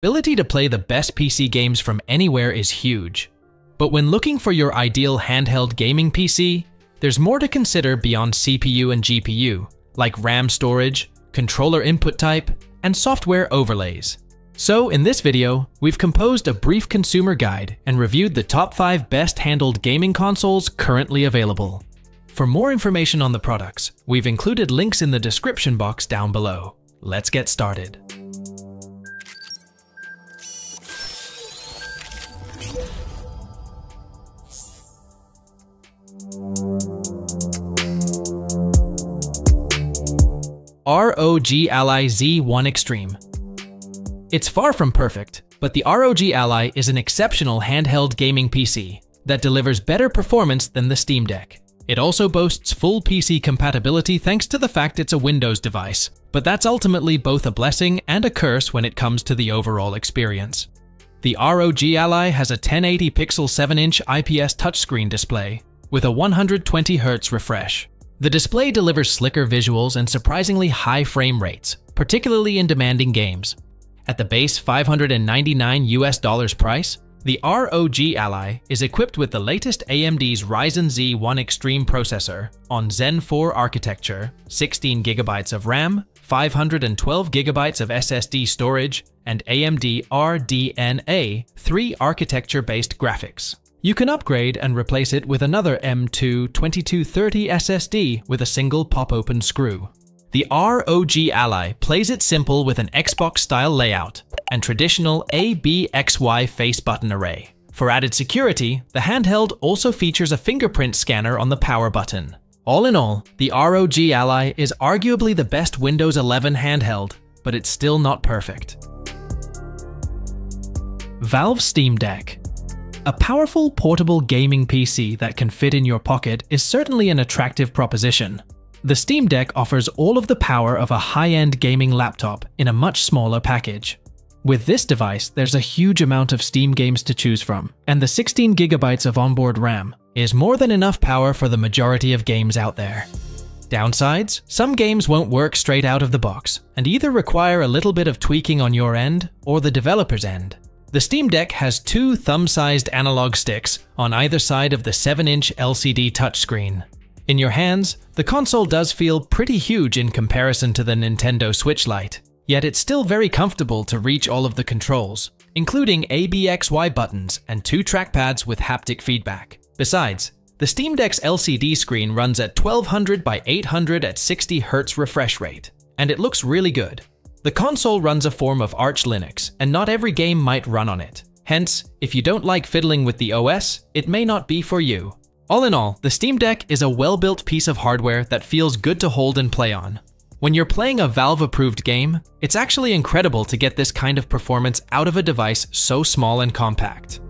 ability to play the best PC games from anywhere is huge. But when looking for your ideal handheld gaming PC, there's more to consider beyond CPU and GPU, like RAM storage, controller input type, and software overlays. So in this video, we've composed a brief consumer guide and reviewed the top 5 best handled gaming consoles currently available. For more information on the products, we've included links in the description box down below. Let's get started. ROG Ally Z1 Extreme. It's far from perfect, but the ROG Ally is an exceptional handheld gaming PC that delivers better performance than the Steam Deck. It also boasts full PC compatibility thanks to the fact it's a Windows device, but that's ultimately both a blessing and a curse when it comes to the overall experience. The ROG Ally has a 1080 pixel 7-inch IPS touchscreen display with a 120Hz refresh. The display delivers slicker visuals and surprisingly high frame rates, particularly in demanding games. At the base 599 US dollars price, the ROG Ally is equipped with the latest AMD's Ryzen Z1 Extreme processor on Zen 4 architecture, 16GB of RAM, 512GB of SSD storage, and AMD RDNA 3 architecture-based graphics. You can upgrade and replace it with another M2 2230 SSD with a single pop-open screw. The ROG Ally plays it simple with an Xbox-style layout and traditional ABXY face button array. For added security, the handheld also features a fingerprint scanner on the power button. All in all, the ROG Ally is arguably the best Windows 11 handheld, but it's still not perfect. Valve Steam Deck a powerful portable gaming PC that can fit in your pocket is certainly an attractive proposition. The Steam Deck offers all of the power of a high-end gaming laptop in a much smaller package. With this device, there's a huge amount of Steam games to choose from, and the 16GB of onboard RAM is more than enough power for the majority of games out there. Downsides? Some games won't work straight out of the box, and either require a little bit of tweaking on your end or the developer's end. The Steam Deck has two thumb-sized analog sticks on either side of the 7-inch LCD touchscreen. In your hands, the console does feel pretty huge in comparison to the Nintendo Switch Lite, yet it's still very comfortable to reach all of the controls, including ABXY buttons and two trackpads with haptic feedback. Besides, the Steam Deck's LCD screen runs at 1200 by 800 at 60 Hz refresh rate, and it looks really good. The console runs a form of Arch Linux, and not every game might run on it. Hence, if you don't like fiddling with the OS, it may not be for you. All in all, the Steam Deck is a well-built piece of hardware that feels good to hold and play on. When you're playing a Valve-approved game, it's actually incredible to get this kind of performance out of a device so small and compact.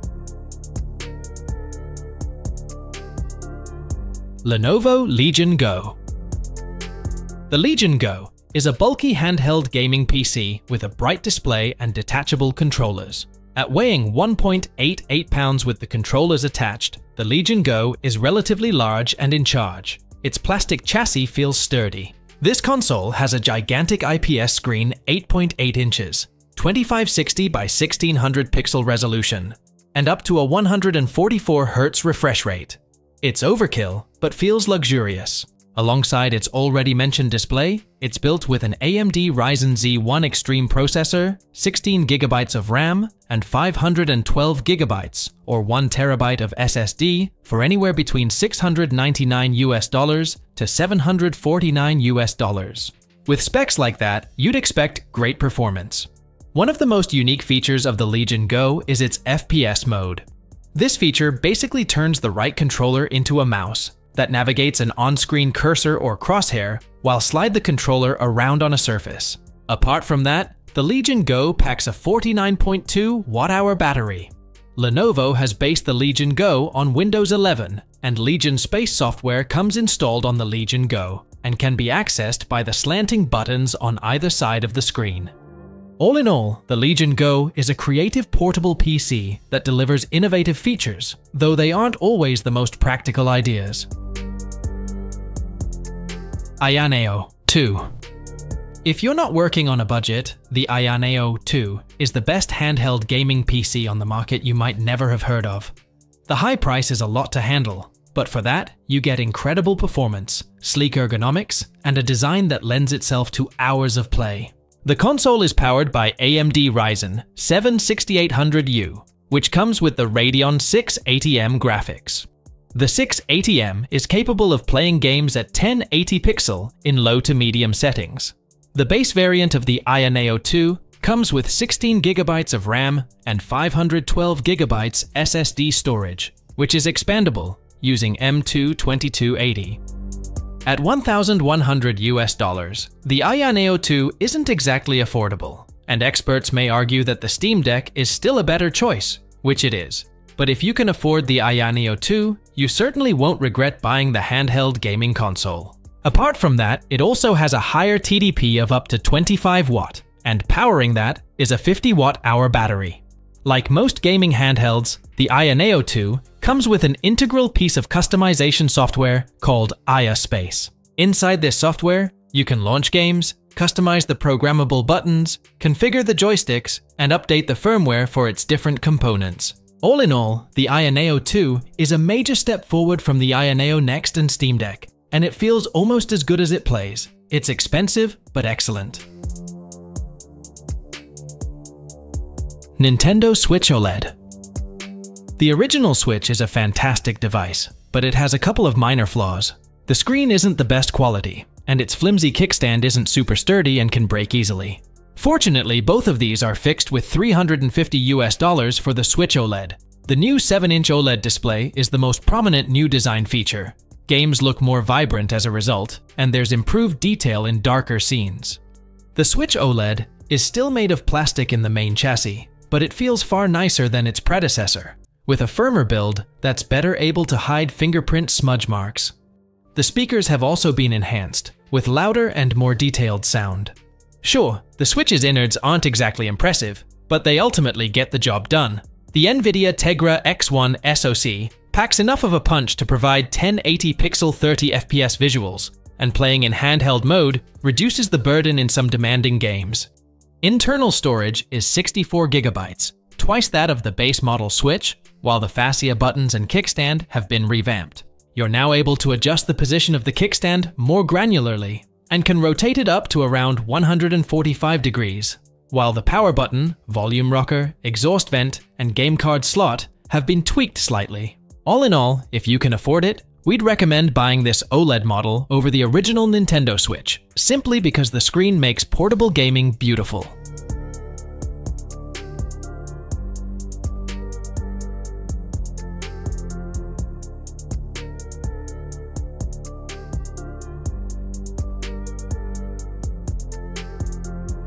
Lenovo Legion Go The Legion Go is a bulky handheld gaming PC with a bright display and detachable controllers. At weighing 1.88 pounds with the controllers attached, the Legion Go is relatively large and in charge. Its plastic chassis feels sturdy. This console has a gigantic IPS screen 8.8 inches, 2560 by 1600 pixel resolution, and up to a 144 Hz refresh rate. It's overkill, but feels luxurious. Alongside its already mentioned display, it's built with an AMD Ryzen Z1 Extreme processor, 16GB of RAM, and 512GB or 1TB of SSD for anywhere between 699 US dollars to 749 US dollars. With specs like that, you'd expect great performance. One of the most unique features of the Legion Go is its FPS mode. This feature basically turns the right controller into a mouse, that navigates an on-screen cursor or crosshair while slide the controller around on a surface. Apart from that, the Legion Go packs a 49.2 watt-hour battery. Lenovo has based the Legion Go on Windows 11, and Legion Space software comes installed on the Legion Go and can be accessed by the slanting buttons on either side of the screen. All in all, the Legion Go is a creative portable PC that delivers innovative features, though they aren't always the most practical ideas. Ayaneo 2 If you're not working on a budget, the AYANEO 2 is the best handheld gaming PC on the market you might never have heard of. The high price is a lot to handle, but for that, you get incredible performance, sleek ergonomics, and a design that lends itself to hours of play. The console is powered by AMD Ryzen 7 6800U, which comes with the Radeon 6 80M graphics. The 680M is capable of playing games at 1080 pixel in low to medium settings. The base variant of the AYANEO 2 comes with 16GB of RAM and 512GB SSD storage, which is expandable using M2 2280. At 1,100 US dollars, the AYANEO 2 isn't exactly affordable, and experts may argue that the Steam Deck is still a better choice, which it is. But if you can afford the AYANEO 2, you certainly won't regret buying the handheld gaming console. Apart from that, it also has a higher TDP of up to 25 watt, and powering that is a 50 watt hour battery. Like most gaming handhelds, the AYANEO 2 comes with an integral piece of customization software called AYASpace. Inside this software, you can launch games, customize the programmable buttons, configure the joysticks, and update the firmware for its different components. All in all, the AYANEO 2 is a major step forward from the AYANEO Next and Steam Deck, and it feels almost as good as it plays. It's expensive, but excellent. Nintendo Switch OLED The original Switch is a fantastic device, but it has a couple of minor flaws. The screen isn't the best quality, and its flimsy kickstand isn't super sturdy and can break easily. Fortunately, both of these are fixed with 350 US dollars for the Switch OLED. The new 7-inch OLED display is the most prominent new design feature. Games look more vibrant as a result, and there's improved detail in darker scenes. The Switch OLED is still made of plastic in the main chassis, but it feels far nicer than its predecessor, with a firmer build that's better able to hide fingerprint smudge marks. The speakers have also been enhanced, with louder and more detailed sound. Sure, the Switch's innards aren't exactly impressive, but they ultimately get the job done. The NVIDIA Tegra X1 SoC packs enough of a punch to provide 1080 pixel 30 FPS visuals, and playing in handheld mode reduces the burden in some demanding games. Internal storage is 64 gigabytes, twice that of the base model Switch, while the fascia buttons and kickstand have been revamped. You're now able to adjust the position of the kickstand more granularly and can rotate it up to around 145 degrees, while the power button, volume rocker, exhaust vent, and game card slot have been tweaked slightly. All in all, if you can afford it, we'd recommend buying this OLED model over the original Nintendo Switch, simply because the screen makes portable gaming beautiful.